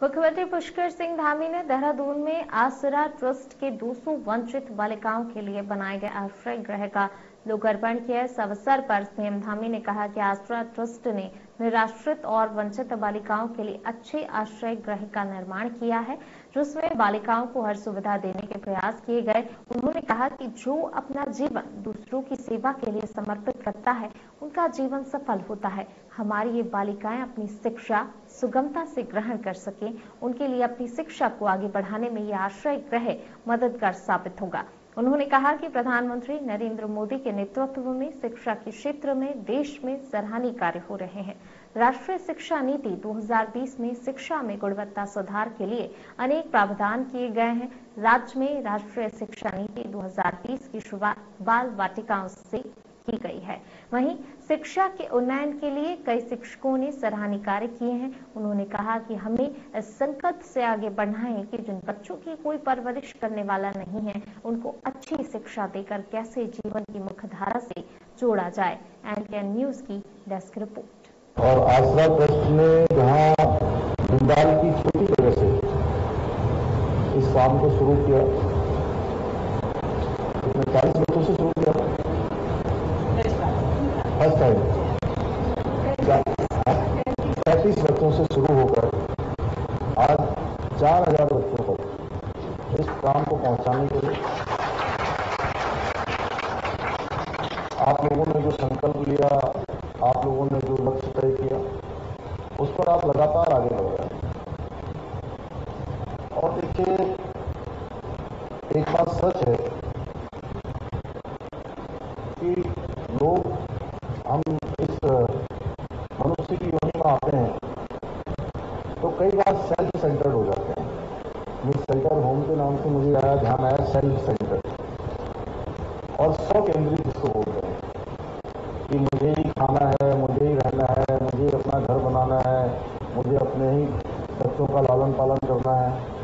मुख्यमंत्री पुष्कर सिंह धामी ने देहरादून में आसरा ट्रस्ट के 200 वंचित बालिकाओं के लिए बनाए गए आश्रय गृह का लोकार्पण किया। इस अवसर पर सीएम धामी ने कहा कि आश्रय ट्रस्ट ने निराश्रित और वंचित बालिकाओं के लिए अच्छे आश्रय गृह का निर्माण किया है, जिसमें बालिकाओं को हर सुविधा देने के प्रयास किए गए। उन्होंने कहा कि जो अपना जीवन दूसरों की सेवा के लिए समर्पित करता है, उनका जीवन सफल होता है। हमारी ये बालिकाएँ अपनी शिक्षा सुगमता से ग्रहण कर सके। उनके लिए अपनी शिक्षा को आगे बढ़ाने में ये आश्रय ग्रह मददगार साबित होगा। उन्होंने कहा कि प्रधानमंत्री नरेंद्र मोदी के नेतृत्व में, शिक्षा के क्षेत्र में, देश में सराहनीय कार्य हो रहे हैं। राष्ट्रीय शिक्षा नीति 2020 में शिक्षा में गुणवत्ता सुधार के लिए अनेक प्रावधान किए गए हैं। राज्य में राष्ट्रीय शिक्षा नीति 2020 की शुरुआत बाल वाटिकाओं से की गई है। वहीं शिक्षा के उन्नयन के लिए कई शिक्षकों ने सराहनीय कार्य किए हैं। उन्होंने कहा कि हमें संकट से आगे बढ़ना है कि जिन बच्चों की कोई परवरिश करने वाला नहीं है, उनको अच्छी शिक्षा देकर कैसे जीवन की मुख्य धारा से जोड़ा जाए। एन न्यूज़ की डेस्क रिपोर्ट। और आसरा ट्रस्ट ने जहाँ की छोटी जगह से इस काम को शुरू किया बच्चों से शुरू किया फ़र्स्ट टाइम पैंतीस बच्चों से शुरू होकर आज चार हज़ार बच्चों को इस काम को पहुँचाने के लिए आप लोगों ने जो संकल्प लिया, आप लोगों ने जो लक्ष्य तय किया, उस पर आप लगातार आगे बढ़ रहे हैं। और देखिए, एक बात सच है कि लोग हम इस, मनुष्य की योनि में आते हैं तो कई बार सेल्फ सेंटर्ड हो जाते हैं। ये सेंटर होम के नाम से मुझे आया ध्यान आया सेल्फ सेंटर और स्व केंद्रित इसको बोलते हैं, कि मुझे ही खाना है, मुझे ही रहना है, मुझे अपना घर बनाना है, मुझे अपने ही बच्चों का लालन पालन करना है।